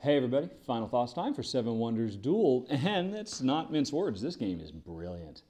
Hey everybody, final thoughts time for Seven Wonders Duel, and it's not mince words. This game is brilliant.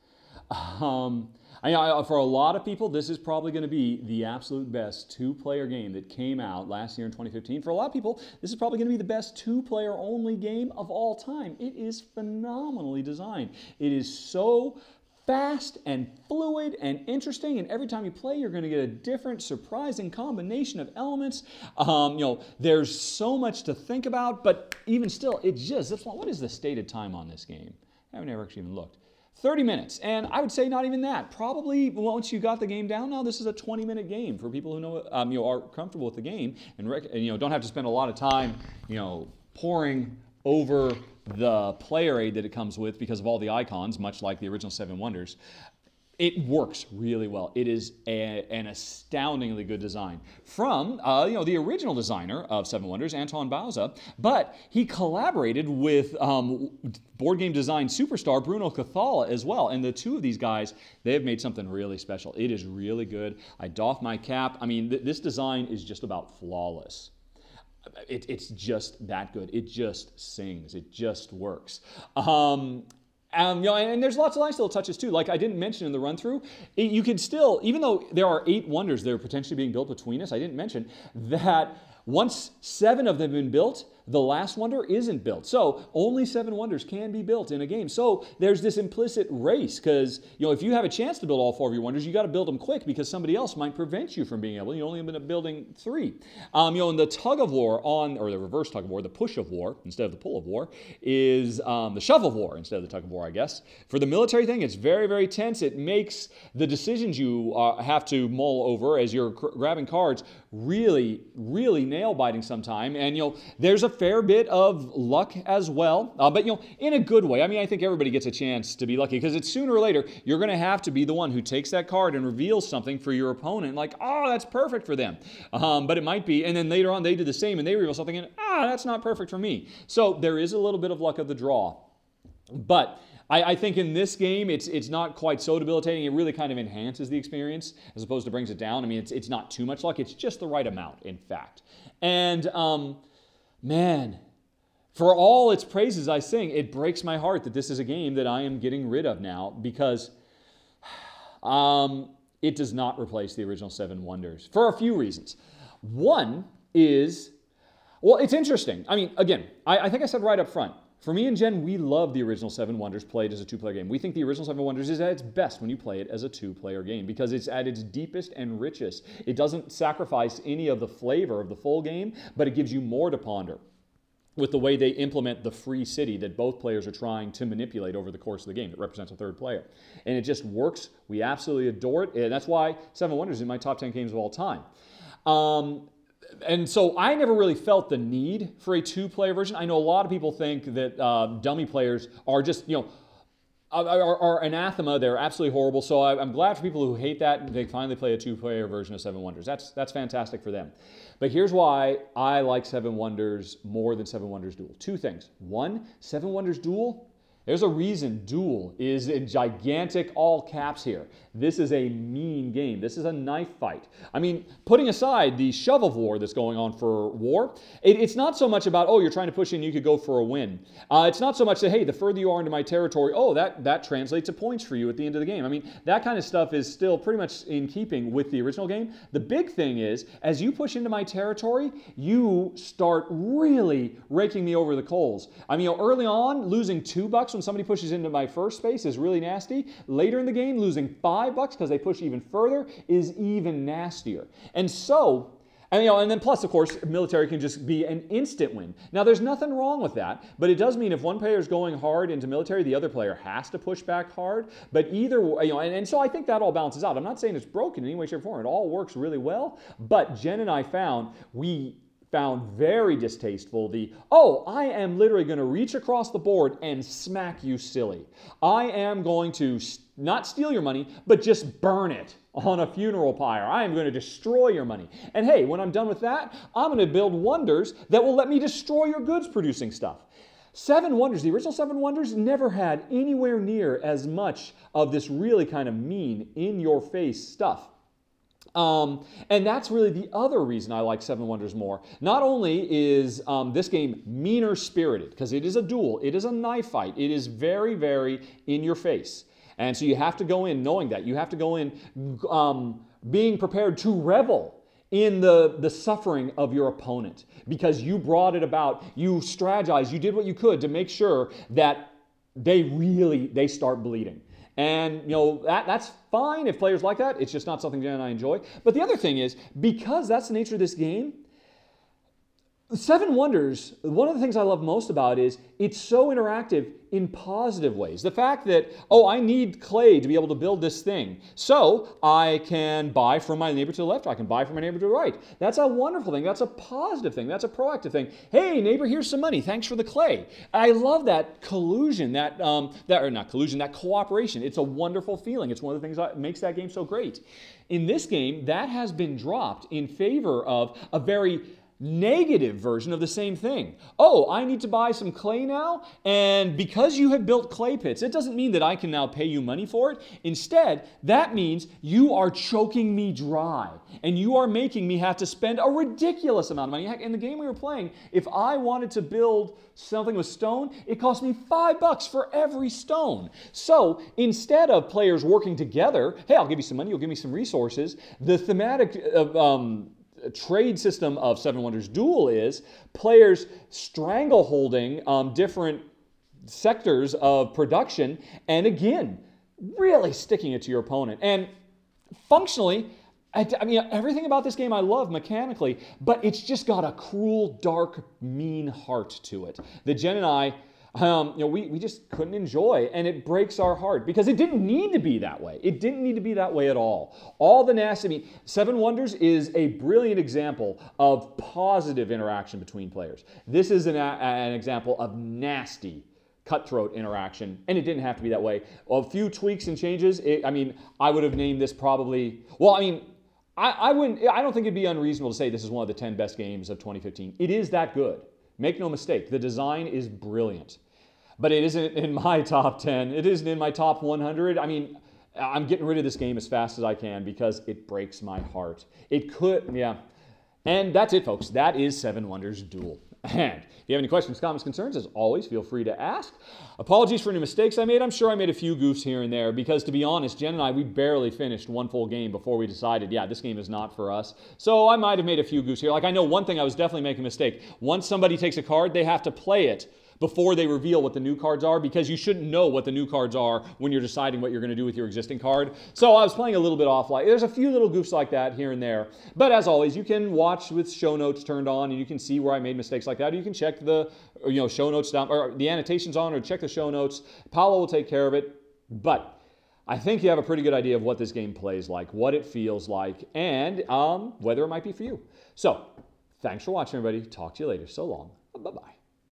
Um, I, I, for a lot of people, this is probably going to be the absolute best two-player game that came out last year in 2015. For a lot of people, this is probably going to be the best two-player only game of all time. It is phenomenally designed. It is so fast and fluid and interesting. And every time you play, you're going to get a different, surprising combination of elements. Um, you know, there's so much to think about, but even still, it just, what is the stated time on this game? I haven't ever actually even looked. 30 minutes, and I would say not even that. Probably once you got the game down now, this is a 20-minute game for people who know, um, you know, are comfortable with the game and, and you know don't have to spend a lot of time, you know, pouring over the player aid that it comes with because of all the icons, much like the original Seven Wonders. It works really well. It is a, an astoundingly good design from uh, you know the original designer of Seven Wonders, Anton Bauza, but he collaborated with um, board game design superstar Bruno Cathala as well. And the two of these guys, they have made something really special. It is really good. I doff my cap. I mean, th this design is just about flawless it, it's just that good. It just sings. It just works. Um, um, you know, and, there's lots of nice little touches too. Like I didn't mention in the run through, you can still, even though there are eight wonders that are potentially being built between us, I didn't mention that once seven of them have been built, the last wonder isn't built. So only seven wonders can be built in a game. So there's this implicit race because you know if you have a chance to build all four of your wonders, you got to build them quick because somebody else might prevent you from being able. You only end up building three. Um, you know, in the tug of war on or the reverse tug of war, the push of war instead of the pull of war is um, the shove of war instead of the tug of war, I guess. For the military thing, it's very very tense. It makes the decisions you uh, have to mull over as you're grabbing cards really really nail biting sometime. And you know, there's a fair bit of luck as well, uh, but you know, in a good way. I mean, I think everybody gets a chance to be lucky because it's sooner or later you're going to have to be the one who takes that card and reveals something for your opponent, like, oh, that's perfect for them. Um, but it might be, and then later on they do the same and they reveal something, and ah, that's not perfect for me. So there is a little bit of luck of the draw, but. I, I, think in this game, it's it's not quite so debilitating. It really kind of enhances the experience as opposed to brings it down. I mean, it's it's not too much luck. It's just the right amount, in fact. And um, man, for all its praises I sing, it breaks my heart that this is a game that I am getting rid of now because um, it does not replace the original Seven Wonders for a few reasons. One is, well, it's interesting. I mean, again, I, I think I said right up front, for me and Jen, we love the original Seven Wonders played as a two-player game. We think the original Seven Wonders is at its best when you play it as a two-player game because it's at its deepest and richest. It doesn't sacrifice any of the flavor of the full game, but it gives you more to ponder with the way they implement the free city that both players are trying to manipulate over the course of the game that represents a third player. And it just works. We absolutely adore it. And that's why Seven Wonders is in my top 10 games of all time. Um, and so I never really felt the need for a two-player version. I know a lot of people think that uh, dummy players are just, you know, are, are, anathema. They're absolutely horrible. So I, am glad for people who hate that they finally play a two-player version of Seven Wonders. That's that's fantastic for them. But here's why I like Seven Wonders more than Seven Wonders Duel. Two things. One, Seven Wonders Duel there's a reason Duel is in gigantic all caps here. This is a mean game. This is a knife fight. I mean, putting aside the shove of war that's going on for war, it, it's not so much about, oh, you're trying to push in, you could go for a win. Uh, it's not so much that, hey, the further you are into my territory, oh, that, that translates to points for you at the end of the game. I mean, that kind of stuff is still pretty much in keeping with the original game. The big thing is, as you push into my territory, you start really raking me over the coals. I mean, you know, early on, losing two bucks when somebody pushes into my first space is really nasty. Later in the game, losing five bucks because they push even further is even nastier. And so, and, you know, and then plus, of course, military can just be an instant win. Now, there's nothing wrong with that, but it does mean if one player is going hard into military, the other player has to push back hard. But either, you know, and, and so I think that all balances out. I'm not saying it's broken in any way, shape, or form. It all works really well. But Jen and I found we found very distasteful the, oh, I am literally going to reach across the board and smack you silly. I am going to not steal your money, but just burn it on a funeral pyre. I am going to destroy your money. And hey, when I'm done with that, I'm going to build wonders that will let me destroy your goods producing stuff. Seven Wonders, the original Seven Wonders, never had anywhere near as much of this really kind of mean, in your face stuff. Um, and that's really the other reason I like Seven Wonders more. Not only is um, this game meaner spirited, because it is a duel, it is a knife fight, it is very, very in your face. And so you have to go in knowing that. You have to go in um, being prepared to revel in the, the suffering of your opponent because you brought it about. You strategized, you did what you could to make sure that they really they start bleeding. And you know that that's fine if players like that. It's just not something Jen and I enjoy. But the other thing is because that's the nature of this game, Seven Wonders, one of the things I love most about is it's so interactive in positive ways. The fact that, oh, I need clay to be able to build this thing. So I can buy from my neighbor to the left, I can buy from my neighbor to the right. That's a wonderful thing. That's a positive thing. That's a proactive thing. Hey, neighbor, here's some money. Thanks for the clay. I love that collusion, that, um, that or not collusion, that cooperation. It's a wonderful feeling. It's one of the things that makes that game so great. In this game, that has been dropped in favor of a very negative version of the same thing. Oh, I need to buy some clay now, and because you have built clay pits, it doesn't mean that I can now pay you money for it. Instead, that means you are choking me dry, and you are making me have to spend a ridiculous amount of money. Heck, in the game we were playing, if I wanted to build something with stone, it cost me five bucks for every stone. So instead of players working together, hey, I'll give you some money, you'll give me some resources, the thematic uh, um, trade system of Seven Wonders Duel is players strangleholding um, different sectors of production, and again, really sticking it to your opponent. And functionally, I, I mean, everything about this game I love mechanically, but it's just got a cruel, dark, mean heart to it. The Jen and I um, you know, we, we just couldn't enjoy. And it breaks our heart because it didn't need to be that way. It didn't need to be that way at all. All the nasty, I mean, Seven Wonders is a brilliant example of positive interaction between players. This is an, an example of nasty cutthroat interaction, and it didn't have to be that way. A few tweaks and changes. It, I mean, I would have named this probably. Well, I mean, I, I wouldn't. I don't think it'd be unreasonable to say this is one of the 10 best games of 2015. It is that good. Make no mistake, the design is brilliant. But it isn't in my top 10. It isn't in my top 100. I mean, I'm getting rid of this game as fast as I can because it breaks my heart. It could, yeah. And that's it, folks. That is Seven Wonders Duel. And if you have any questions, comments, concerns, as always, feel free to ask. Apologies for any mistakes I made. I'm sure I made a few goofs here and there because, to be honest, Jen and I, we barely finished one full game before we decided, yeah, this game is not for us. So I might have made a few goofs here. Like, I know one thing I was definitely making a mistake. Once somebody takes a card, they have to play it before they reveal what the new cards are because you shouldn't know what the new cards are when you're deciding what you're going to do with your existing card. So I was playing a little bit offline. There's a few little goofs like that here and there. But as always, you can watch with show notes turned on and you can see where I made mistakes like that. Or you can check the you know show notes down or the annotations on or check the show notes. Paolo will take care of it. But I think you have a pretty good idea of what this game plays like, what it feels like, and um, whether it might be for you. So, thanks for watching, everybody. Talk to you later. So long. Bye bye.